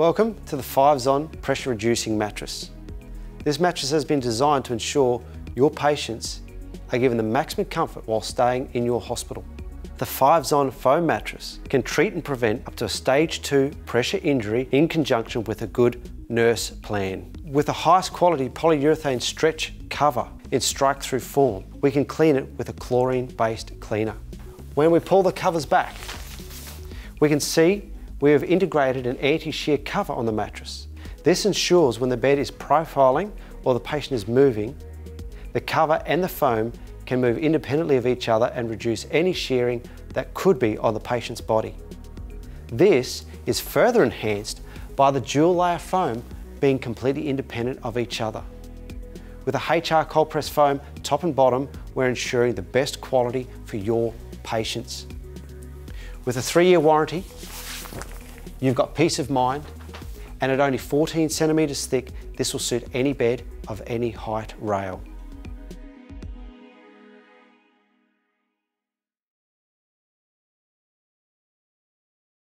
Welcome to the 5Zon pressure reducing mattress. This mattress has been designed to ensure your patients are given the maximum comfort while staying in your hospital. The 5Zon foam mattress can treat and prevent up to a stage 2 pressure injury in conjunction with a good nurse plan. With the highest quality polyurethane stretch cover in strike-through form, we can clean it with a chlorine-based cleaner. When we pull the covers back, we can see we have integrated an anti-shear cover on the mattress. This ensures when the bed is profiling or the patient is moving, the cover and the foam can move independently of each other and reduce any shearing that could be on the patient's body. This is further enhanced by the dual layer foam being completely independent of each other. With a HR cold press foam top and bottom, we're ensuring the best quality for your patients. With a three year warranty, You've got peace of mind, and at only 14 centimetres thick, this will suit any bed of any height rail.